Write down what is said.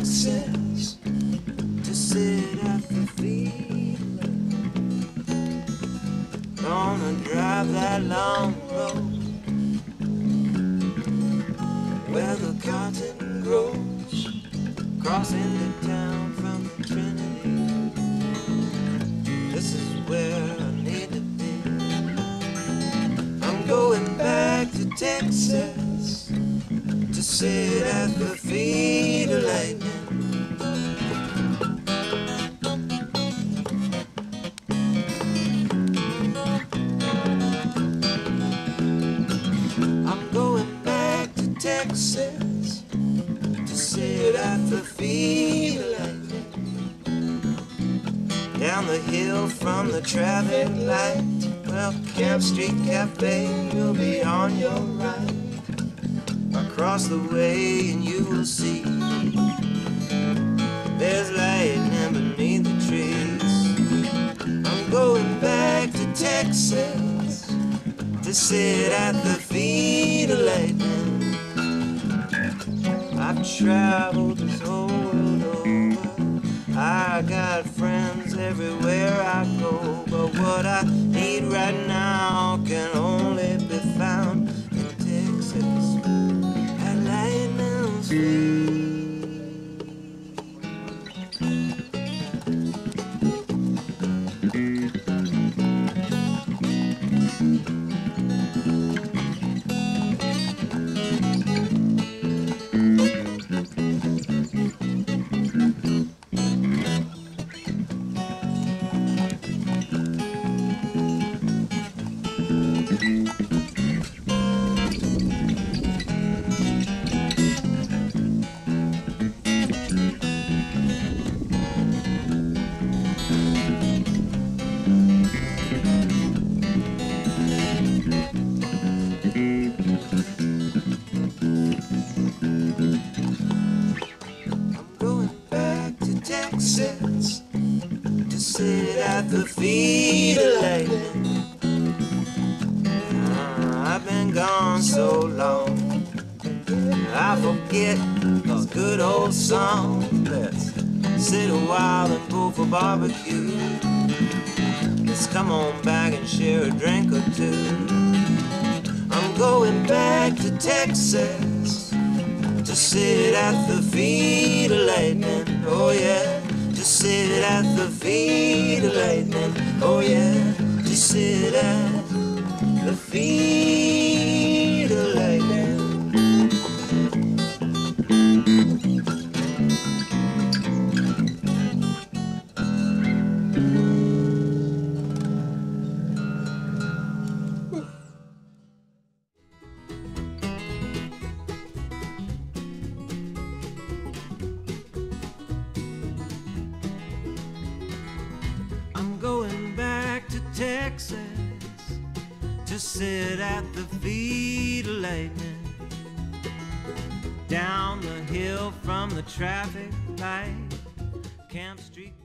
To sit at the feet. Gonna drive that long road where the cotton grows, crossing the town from the Trinity. This is where I need to be. I'm going back to Texas sit at the feet of lightning. I'm going back to Texas to sit at the feet of lightning. Down the hill from the traffic light, well, Camp Street Cafe, you'll be on your right. Across the way, and you will see there's lightning beneath the trees. I'm going back to Texas to sit at the feet of lightning. I've traveled this whole world over. I got friends everywhere I go, but what I need right now can only sit at the feet of lightning. I've been gone so long, I forget those good old songs. Let's sit a while and go for barbecue. Let's come on back and share a drink or two. I'm going back to Texas to sit at the feet of lightning. Oh yeah, to sit at the feet lightning. Oh yeah, to sit at the feet Texas to sit at the feet of lightning. Down the hill from the traffic light, Camp Street.